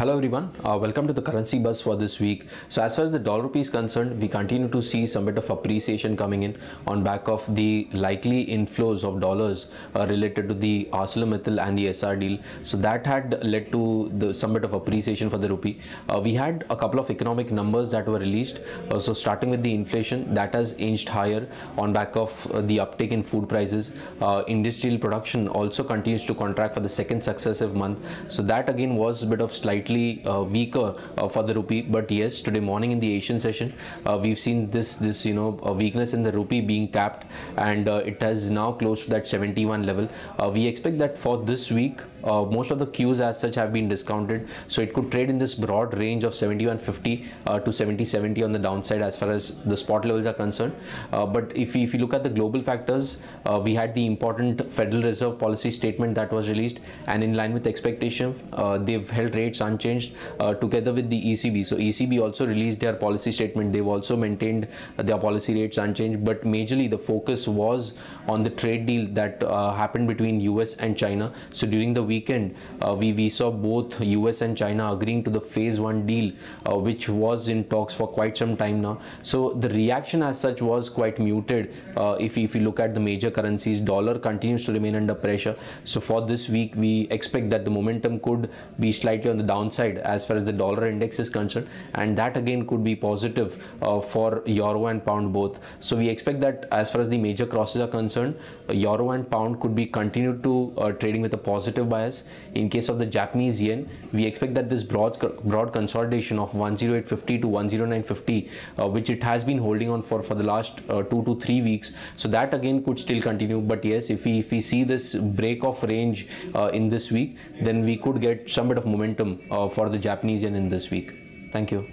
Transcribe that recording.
Hello everyone, uh, welcome to the currency buzz for this week. So as far as the dollar rupee is concerned, we continue to see some bit of appreciation coming in on back of the likely inflows of dollars uh, related to the ArcelorMittal and the Essar deal. So that had led to the some bit of appreciation for the rupee. Uh, we had a couple of economic numbers that were released. Uh, so starting with the inflation, that has inched higher on back of uh, the uptake in food prices. Uh, industrial production also continues to contract for the second successive month. So that again was a bit of slightly slightly uh, weaker uh, for the rupee. But yes today morning in the asian session uh, we've seen this this you know weakness in the rupee being capped. And it has now close to that 71 level. We expect that for this week uh, most of the cues as such have been discounted. So it could trade in this broad range of 7150 uh, to 7070 on the downside as far as the spot levels are concerned. Uh, but if we, if you look at the global factors uh, we had the important federal reserve policy statement that was released. And in line with expectation uh, they've held rates unchanged uh, together with the ecb so ecb also released their policy statement they've also maintained their policy rates unchanged but majorly the focus was on the trade deal that happened between us and china so during the weekend, uh, we, we saw both US and China agreeing to the phase one deal, uh, which was in talks for quite some time now. So the reaction as such was quite muted. Uh, if, if you look at the major currencies, dollar continues to remain under pressure. So for this week, we expect that the momentum could be slightly on the downside as far as the dollar index is concerned. And that again could be positive uh, for euro and pound both. So we expect that as far as the major crosses are concerned, euro and pound could be continued to uh, trading with a positive bias. In case of the Japanese yen, we expect that this broad broad consolidation of 10850 to 10950, uh, which it has been holding on for for the last uh, two to three weeks. So that again could still continue. But yes, if we if we see this break of range uh, in this week, then we could get some bit of momentum uh, for the Japanese yen in this week. Thank you.